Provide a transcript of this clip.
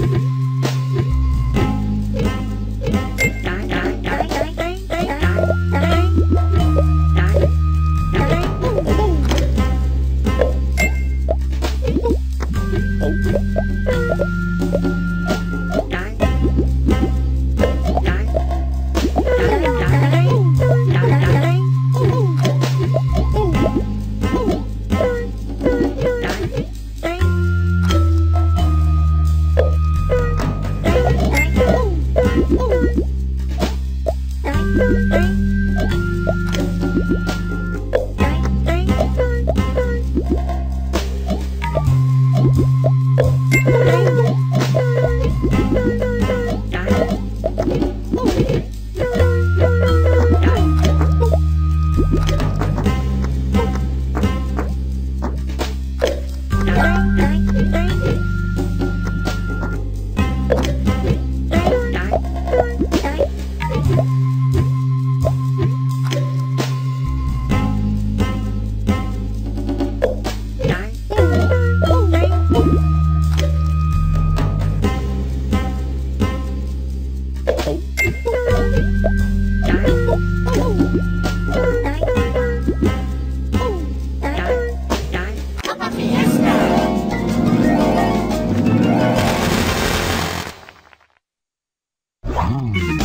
Oh. Wow.